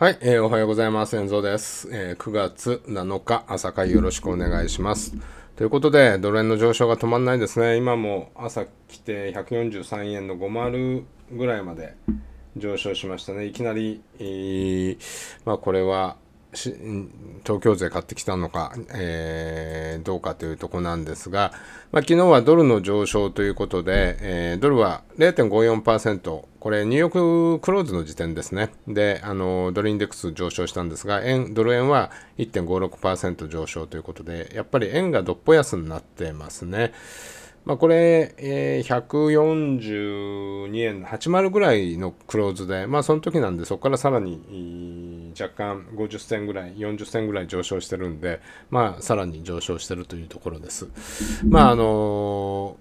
はい、えー、おはようございます。遠蔵です、えー、9月7日、朝会よろしくお願いします。ということで、ドル円の上昇が止まらないですね。今も朝来て143円の50ぐらいまで上昇しましたね。いきなり、えー、まあこれは、東京税買ってきたのか、えー、どうかというとこなんですが、まあ、昨日はドルの上昇ということで、えー、ドルは0.54%、これニューヨーククローズの時点ですね。で、あのドルインデックス上昇したんですが、円ドル円は1.56%上昇ということで、やっぱり円がどっぽ安になってますね。まあ、これ、えー、142円80ぐらいのクローズで、まあ、その時なんで、そこからさらに若干50銭ぐらい、40銭ぐらい上昇してるんで、まあ、さらに上昇してるというところです。まあ、あの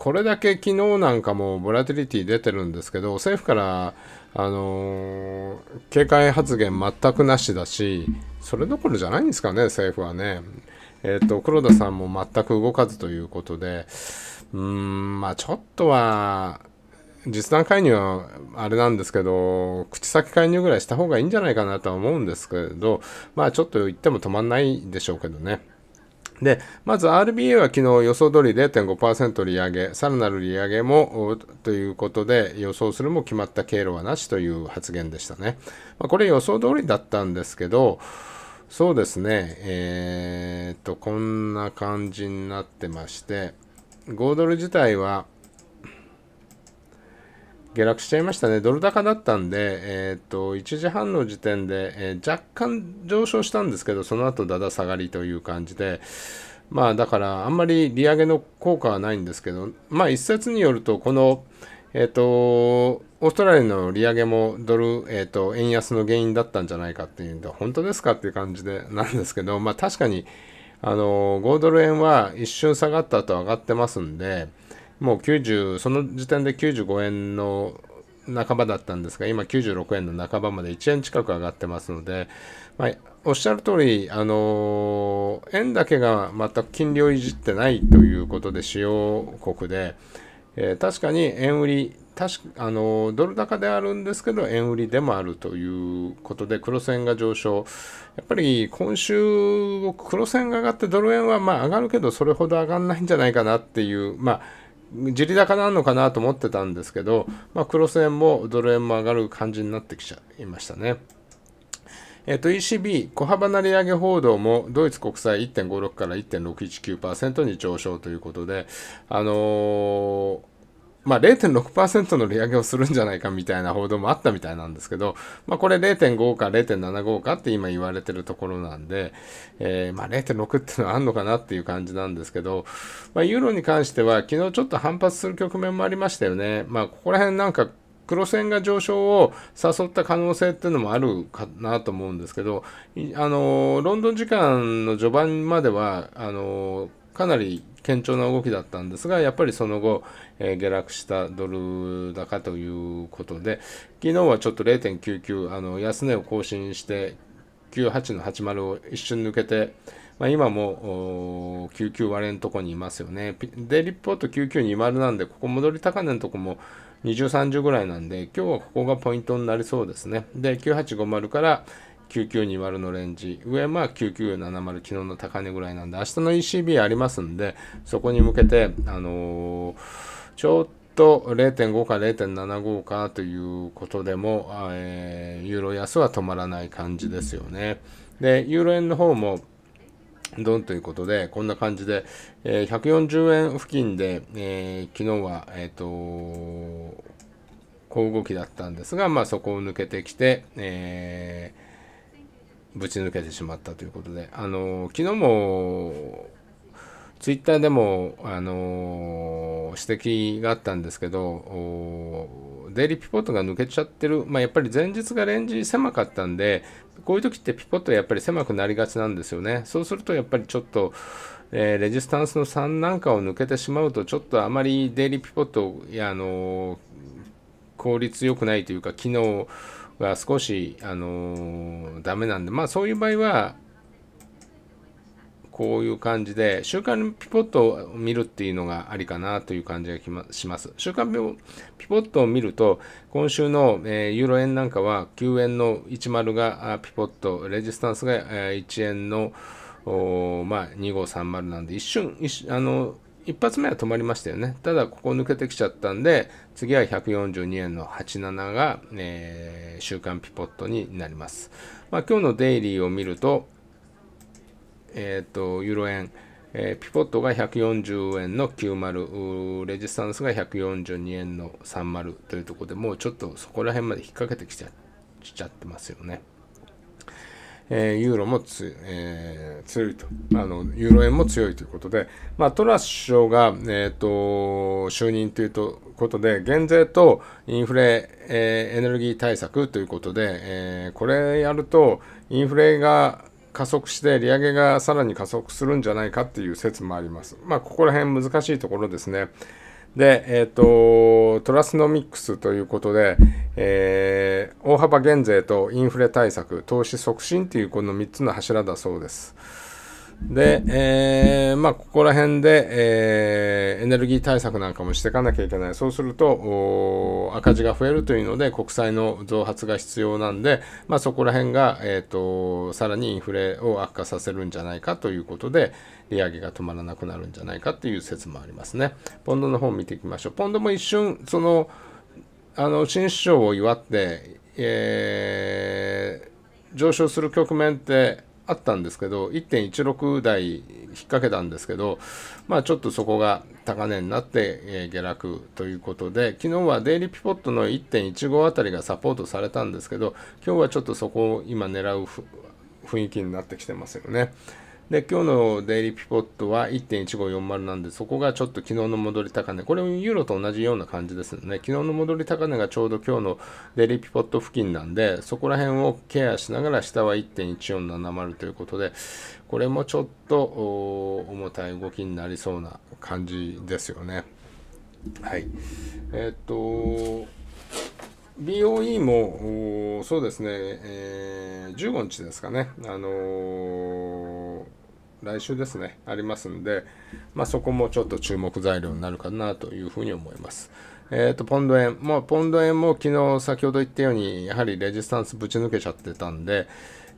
これだけ昨日なんかもボラティリティ出てるんですけど、政府から、あの、警戒発言全くなしだし、それどころじゃないんですかね、政府はね。えっ、ー、と、黒田さんも全く動かずということで、うーん、まあちょっとは、実弾介入はあれなんですけど、口先介入ぐらいした方がいいんじゃないかなとは思うんですけど、まあちょっと言っても止まんないでしょうけどね。で、まず RBA は昨日予想通り0.5%利上げ、さらなる利上げもということで予想するも決まった経路はなしという発言でしたね。まあ、これ予想通りだったんですけど、そうですね、え、と、こんな感じになってまして、5ドル自体は下落しちゃいましたね。ドル高だったんで、えー、と、1時半の時点で、えー、若干上昇したんですけど、その後だだ下がりという感じで、まあだからあんまり利上げの効果はないんですけど、まあ一説によると、この、えっ、と、オーストラリアの利上げもドル、えっ、と、円安の原因だったんじゃないかっていうんで、本当ですかっていう感じでなんですけど、まあ確かに、あの、5ドル円は一瞬下がった後上がってますんで、もう90、その時点で95円の半ばだったんですが、今96円の半ばまで1円近く上がってますので、まあ、おっしゃる通り、あの円だけが全く金利をいじってないということで、主要国で、えー、確かに円売り、確かあのドル高であるんですけど、円売りでもあるということで、黒線が上昇、やっぱり今週、黒線が上がって、ドル円はまあ上がるけど、それほど上がらないんじゃないかなっていう、まあ、地利高なのかなと思ってたんですけど、まあ、黒線もドル円も上がる感じになってきちゃいましたね。えっ、と、ECB、小幅な利上げ報道も、ドイツ国債1.56から1.619%に上昇ということで、あのーまあ、0.6%の利上げをするんじゃないかみたいな報道もあったみたいなんですけど、まあ、これ0.5か0.75かって今言われてるところなんで、えー、まあ、0.6っていうのはあんのかなっていう感じなんですけど、まあ、ユーロに関しては昨日ちょっと反発する局面もありましたよね。まあ、ここら辺なんか黒線が上昇を誘った可能性っていうのもあるかなと思うんですけど、あのロンドン時間の序盤まではあのかなり堅調な動きだったんですが、やっぱりその後、えー、下落したドル高ということで、昨日はちょっと0.99、あの安値を更新して、98の80を一瞬抜けて、まあ、今も99割れのとこにいますよね。デイリーポート9920なんで、ここ戻り高値のとこも20、30ぐらいなんで、今日はここがポイントになりそうですね。で、9850から9920のレンジ、上は9970、昨日の高値ぐらいなんで、明日の ECB ありますんで、そこに向けて、あのー、ちょっと0.5か0.75かということでも、えー、ユーロ安は止まらない感じですよね。で、ユーロ円の方も、ドンということで、こんな感じで、えー、140円付近で、えー、昨日は、えっ、ー、と、小動きだったんですが、まあそこを抜けてきて、えーぶち抜けてしまったということで、あの昨日もツイッターでも、あの指摘があったんですけど、デイリーピポットが抜けちゃってる、まあ、やっぱり前日がレンジ狭かったんで、こういう時ってピポットやっぱり狭くなりがちなんですよね。そうするとやっぱりちょっと、えー、レジスタンスの3なんかを抜けてしまうと、ちょっとあまりデイリーピポット、やあの効率良くないというか、機能が少し、あのー、ダメなんで、まあそういう場合は、こういう感じで、週間ピポットを見るっていうのがありかなという感じがします。週間ピポットを見ると、今週の、えー、ユーロ円なんかは9円の10がピポット、レジスタンスが、えー、1円のまあ、2530なんで一瞬一あの一発目は止まりましたよね。ただ、ここ抜けてきちゃったんで、次は142円の87が、えー、週間ピポットになります。まあ、今日のデイリーを見ると、えっ、ー、と、ユーロ円、えー、ピポットが140円の90、レジスタンスが142円の30というところでもうちょっとそこら辺まで引っ掛けてきちゃしちゃってますよね。えー、ユーロもつ、えー、強いとあの、ユーロ円も強いということで、まあ、トラス首相が、えーと、就任というとことで、減税とインフレ、えー、エネルギー対策ということで、え、これやると、インフレが加速して、利上げがさらに加速するんじゃないかっていう説もあります。まあ、ここら辺難しいところですね。で、えっ、ー、と、トラスノミックスということで、えー、大幅減税とインフレ対策、投資促進というこの3つの柱だそうです。で、えー、まあ、ここら辺で、えー、エネルギー対策なんかもしていかなきゃいけない。そうすると、赤字が増えるというので、国債の増発が必要なんで、まあ、そこら辺が、えっ、ー、と、さらにインフレを悪化させるんじゃないかということで、利上げが止まらなくなるんじゃないかという説もありますね。ポンドの方を見ていきましょう。ポンドも一瞬、その、あの、新首相を祝って、えー、上昇する局面ってあったんですけど、1.16台引っ掛けたんですけど、まあちょっとそこが高値になって、えー、下落ということで、昨日はデイリーピポットの1.15あたりがサポートされたんですけど、今日はちょっとそこを今狙う雰囲気になってきてますよね。で、今日のデイリーピポットは1.1540なんで、そこがちょっと昨日の戻り高値、これもユーロと同じような感じですね。昨日の戻り高値がちょうど今日のデイリーピポット付近なんで、そこら辺をケアしながら下は1.1470ということで、これもちょっと重たい動きになりそうな感じですよね。はい。えー、っと、BOE もそうですね、えー、15日ですかね、あのー来週ですね、ありますんで、まあ、そこもちょっと注目材料になるかなというふうに思います。えっ、ー、と、ポンド円。もう、ポンド円も昨日先ほど言ったように、やはりレジスタンスぶち抜けちゃってたんで、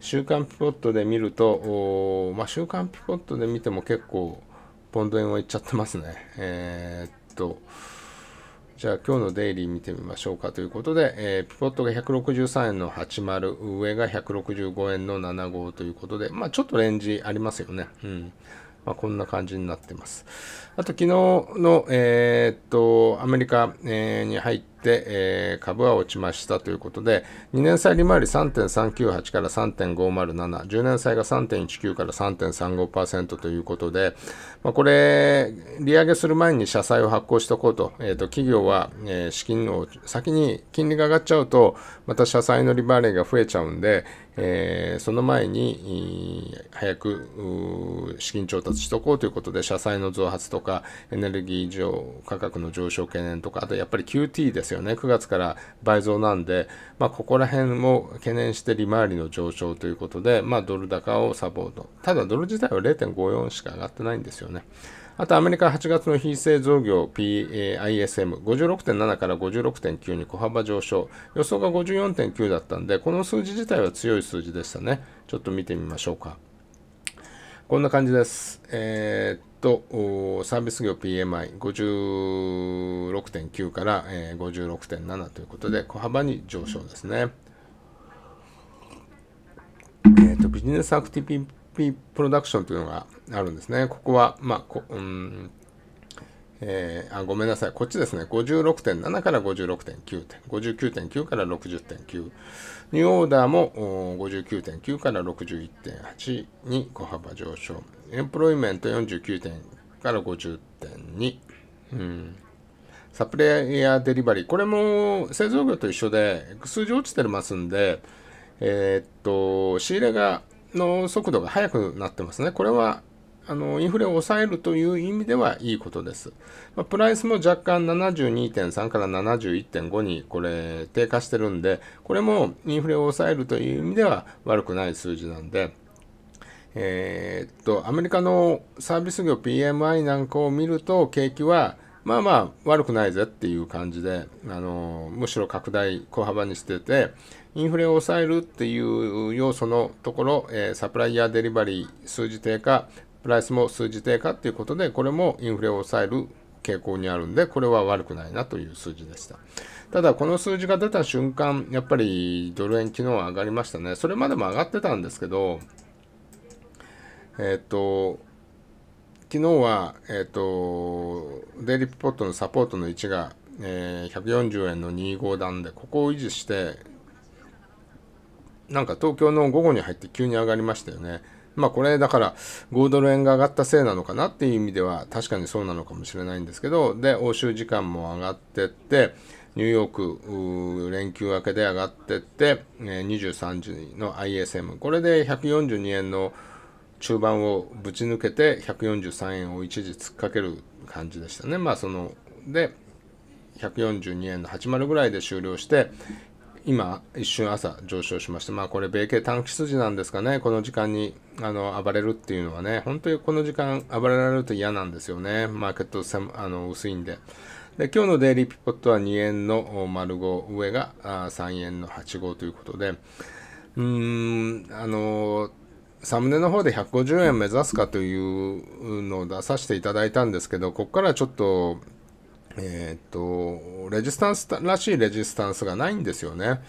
週間ピポットで見ると、まあ、週間ピポットで見ても結構、ポンド円はいっちゃってますね。えー、っと、じゃあ今日のデイリー見てみましょうかということで、えー、ピボットが163円の80、上が165円の75ということで、まあちょっとレンジありますよね。うん。まあ、こんな感じになってます。あと昨日の、えー、っと、アメリカ、えー、に入って、えー、株は落ちましたということで、2年債利回り3.398から3.507、10年債が3.19から3.35%ということで、まあ、これ、利上げする前に社債を発行しておこうと、えー、と企業は、えー、資金を先に金利が上がっちゃうと、また社債の利回りが増えちゃうんで、えー、その前に早く資金調達しとこうということで、社債の増発とか、エネルギー上価格の上昇懸念とか、あとやっぱり QT ですよね、9月から倍増なんで、まあ、ここら辺も懸念して利回りの上昇ということで、まあ、ドル高をサポート。ただ、ドル自体は0.54しか上がってないんですよね。あとアメリカ8月の非製造業 PISM、56.7から56.9に小幅上昇。予想が54.9だったんで、この数字自体は強い数字でしたね。ちょっと見てみましょうか。こんな感じです。えー、っと、サービス業 PMI56.9 から、えー、56.7ということで、小幅に上昇ですね。えー、っと、ビジネスアクティビプロダクションというのがあるんですね。ここは、まあ、こうんえー、あごめんなさい、こっちですね、56.7から56.9点、59.9から60.9、ニューオーダーも59.9から61.8に小幅上昇、エンプロイメント49点から50.2、うん、サプレイヤーデリバリー、これも製造業と一緒で、数字落ちてますんで、えー、っと、仕入れがの速度が速くなってますね。これはあのインフレを抑えるという意味ではいいことです。まあ、プライスも若干72.3から71.5にこれ低下してるんで、これもインフレを抑えるという意味では悪くない数字なんで、えー、っと、アメリカのサービス業 PMI なんかを見ると、景気は、まあまあ悪くないぜっていう感じで、あのむしろ拡大小幅にしてて、インフレを抑えるっていう要素のところ、えー、サプライヤーデリバリー数字低下、プライスも数字低下っていうことで、これもインフレを抑える傾向にあるんで、これは悪くないなという数字でした。ただ、この数字が出た瞬間、やっぱりドル円昨日は上がりましたね。それまでも上がってたんですけど、えっ、と、昨日は、えっ、と、デイリーポットのサポートの位置が、えー、140円の25段で、ここを維持して、なんか東京の午後に入って急に上がりましたよね。まあこれだから5ドル円が上がったせいなのかなっていう意味では確かにそうなのかもしれないんですけど、で、欧州時間も上がってって、ニューヨーク連休明けで上がってって、23時の ISM、これで142円の中盤をぶち抜けて143円を一時突っかける感じでしたね。まあその、で、142円の80ぐらいで終了して、今、一瞬朝上昇しました。まあこれ、米系短期筋なんですかね。この時間にあの暴れるっていうのはね、本当にこの時間暴れられると嫌なんですよね。マーケットあの薄いんで。で、今日のデイリーピポットは2円の丸5、上が3円の85ということで、うーん、あのサムネの方で150円目指すかというのを出させていただいたんですけど、ここからちょっとえっ、と、レジスタンスらしいレジスタンスがないんですよね。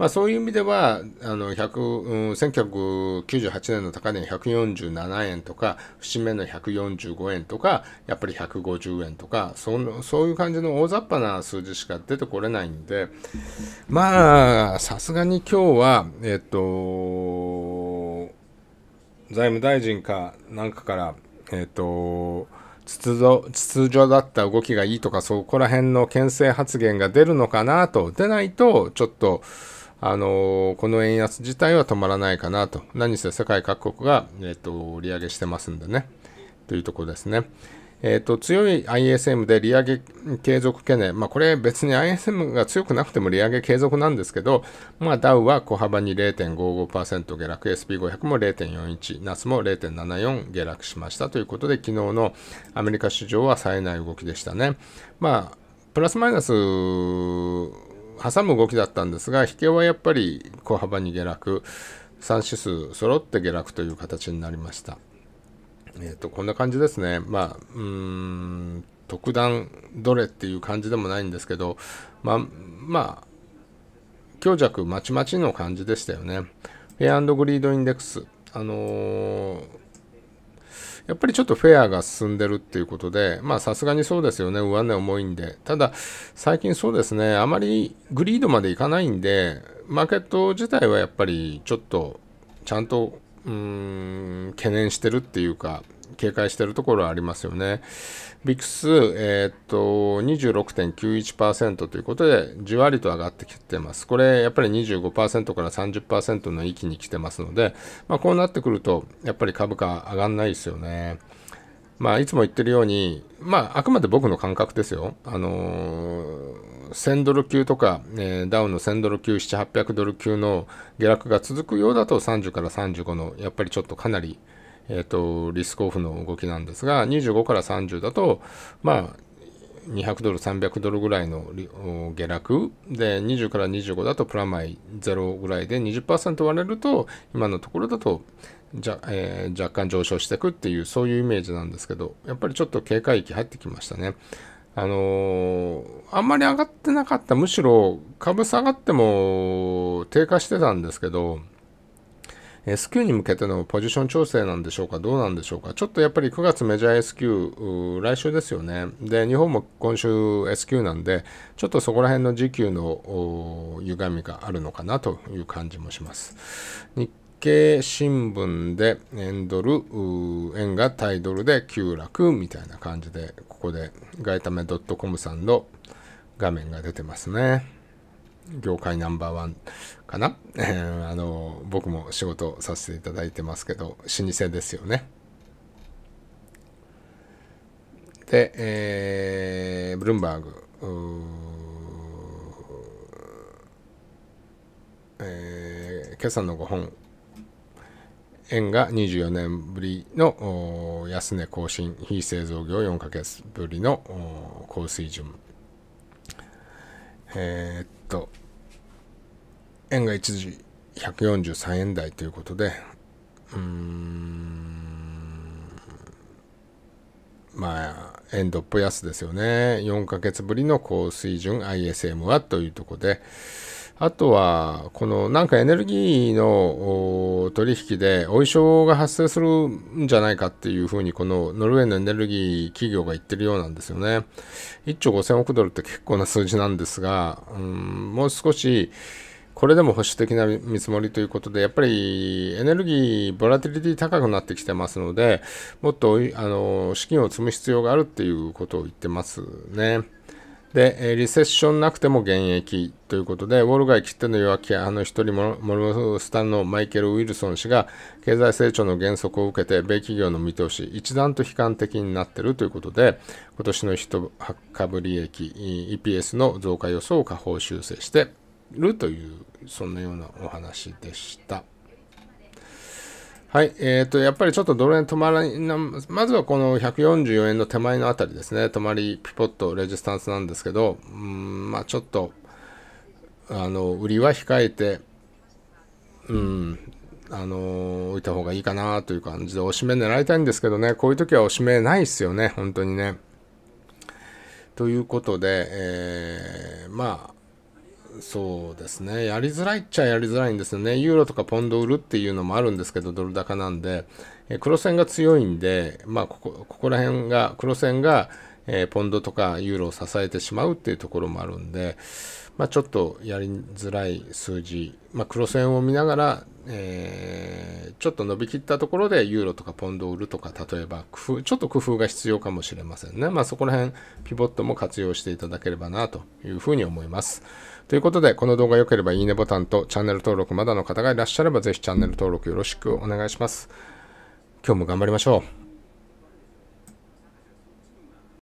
まあ、そういう意味では、あの、100、うん、1998年の高値147円とか、節目の145円とか、やっぱり150円とか、そのそういう感じの大雑把な数字しか出てこれないんで、まあ、さすがに今日は、えっ、と、財務大臣かなんかから、えっ、と、秩序秩序だった動きがいいとかそこら辺の牽制発言が出るのかなと。出ないとちょっとあのこの円安自体は止まらないかなと。何せ世界各国が、えーと、と利上げしてますんでね。というところですね。えーと、強い ISM で利上げ継続懸念、まあ、これ別に ISM が強くなくても利上げ継続なんですけど、まあ、ダウは小幅に0.55%下落、SP500 も0.41、ナスも0.74下落しました。ということで、昨日のアメリカ市場は冴えない動きでしたね。まあ、プラスマイナス挟む動きだったんですが、引けはやっぱり小幅に下落、3指数揃って下落という形になりました。えっ、ー、と、こんな感じですね。まあ、うーん、特段どれっていう感じでもないんですけど、まあ、まあ、強弱まちまちの感じでしたよね。 Fear Greed Index。あのー、やっぱりちょっとフェアが進んでるっていうことで、まあさすがにそうですよね、上値重いんで。ただ、最近そうですね、あまり greed までいかないんで、マーケット自体はやっぱりちょっとちゃんとうん懸念してるっていうか、警戒してるところはありますよね。ビクス、えー、っと、26.91%ということで、じわりと上がってきてます。これ、やっぱり25%から30%の域に来てますので、まあ、こうなってくると、やっぱり株価上がんないですよね。まあ、いつも言ってるように、まあ、あくまで僕の感覚ですよ。あの、1000ドル級とか、えー、ダウンの1000ドル級、7、800ドル級の下落が続くようだと30から35の、やっぱりちょっとかなり、えっ、ー、と、リスクオフの動きなんですが、25から30だと、まあ、200ドル、300ドルぐらいの下落で、20から25だとプラマイ0ぐらいで20%割れると、今のところだと、じゃえー、若干上昇していくっていうそういうイメージなんですけどやっぱりちょっと警戒域入ってきましたね。あのー、あんまり上がってなかったむしろ株下がっても低下してたんですけど S q に向けてのポジション調整なんでしょうか？どうなんでしょうか？ちょっとやっぱり9月メジャー S q 来週ですよね。で、日本も今週 S q なんで、ちょっとそこら辺の時給の歪みがあるのかな？という感じもします。日経新聞で円ドル、円がタイドルで急落みたいな感じで、ここでガイタメ .com さんの画面が出てますね。業界ナンバーワンかな、あの、僕も仕事させていただいてますけど、老舗ですよね。で、えー、ブルームバーグ、えー、今朝の5本、円が24年ぶりの安値更新、非製造業4ヶ月ぶりの高水準。えー、っと、円が一時143円台ということで、うーん、まあ、円どっぽ安ですよね。4ヶ月ぶりの高水準 ISM はというところで、あとは、このなんかエネルギーの取引でお衣装が発生するんじゃないかっていうふうにこのノルウェーのエネルギー企業が言ってるようなんですよね。1兆5000億ドルって結構な数字なんですが、うん、もう少しこれでも保守的な見積もりということで、やっぱりエネルギー、ボラティリティ高くなってきてますので、もっとあの資金を積む必要があるっていうことを言ってますね。で、リセッションなくても現役ということで、ウォール街切っての弱気あの一人モルスタンのマイケル・ウィルソン氏が経済成長の減速を受けて米企業の見通し一段と悲観的になっているということで、今年の一株利益 EPS の増加予想を下方修正しているという、そんなようなお話でした。はい。えっ、ー、と、やっぱりちょっとドル円止まらない、まずはこの144円の手前のあたりですね。止まり、ピポット、レジスタンスなんですけど、うん、まあちょっと、あの、売りは控えて、うん、あの、置いた方がいいかなという感じで、おしめ狙いたいんですけどね、こういう時はおしめないですよね、本当にね。ということで、えー、まあ、そうですね。やりづらいっちゃやりづらいんですよね。ユーロとかポンド売るっていうのもあるんですけど、ドル高なんで、え黒線が強いんで、まあ、ここ、ここら辺が、黒線が、えー、ポンドとかユーロを支えてしまうっていうところもあるんで、まあ、ちょっとやりづらい数字、まあ、黒線を見ながら、えー、ちょっと伸びきったところでユーロとかポンドを売るとか、例えば工夫、ちょっと工夫が必要かもしれませんね。まあ、そこら辺、ピボットも活用していただければなというふうに思います。ということで、この動画良ければいいねボタンとチャンネル登録まだの方がいらっしゃればぜひチャンネル登録よろしくお願いします。今日も頑張りましょう。